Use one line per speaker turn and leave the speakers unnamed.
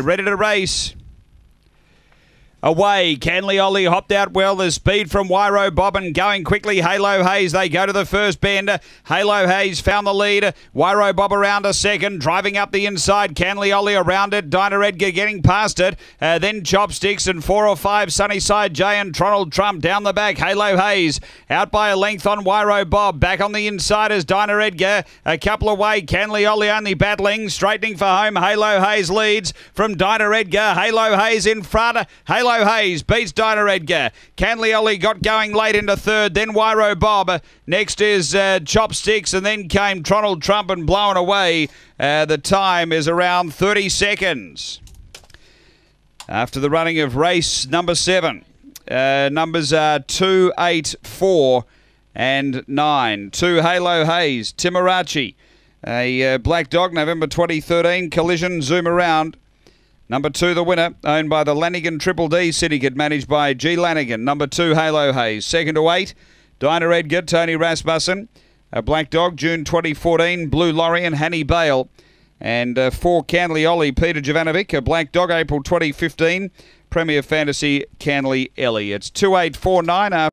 Ready to race. Away, Canley Ollie hopped out well. There's speed from Wyro Bobbin going quickly. Halo Hayes, they go to the first bend. Halo Hayes found the lead. Wyro Bob around a second, driving up the inside. Canley Ollie around it. Dinah Edgar getting past it. Uh, then Chopsticks and four or five Sunnyside J and Tronald Trump down the back. Halo Hayes out by a length on Wyro Bob. Back on the inside is Dinah Edgar. A couple away. Canley Ollie only battling. Straightening for home. Halo Hayes leads from Dinah Edgar. Halo Hayes in front. Halo Hayes beats Dinah Edgar. Canley Ollie got going late into third, then Wyro Bob. Next is uh, Chopsticks, and then came Tronald Trump and blowing away. Uh, the time is around 30 seconds. After the running of race number seven, uh, numbers are 2, 8, 4, and 9. 2 Halo Hayes, Timarachi. A uh, black dog, November 2013, collision, zoom around. Number two, the winner, owned by the Lanigan Triple D Syndicate, managed by G. Lanigan. Number two, Halo Hayes. Second to eight, Dinah Edgar, Tony Rasmussen. A Black Dog, June 2014, Blue Lorry and Hanny Bale. And uh, four, Canley Ollie, Peter Jovanovic. A Black Dog, April 2015, Premier Fantasy, Canley Ellie. It's 2849 after.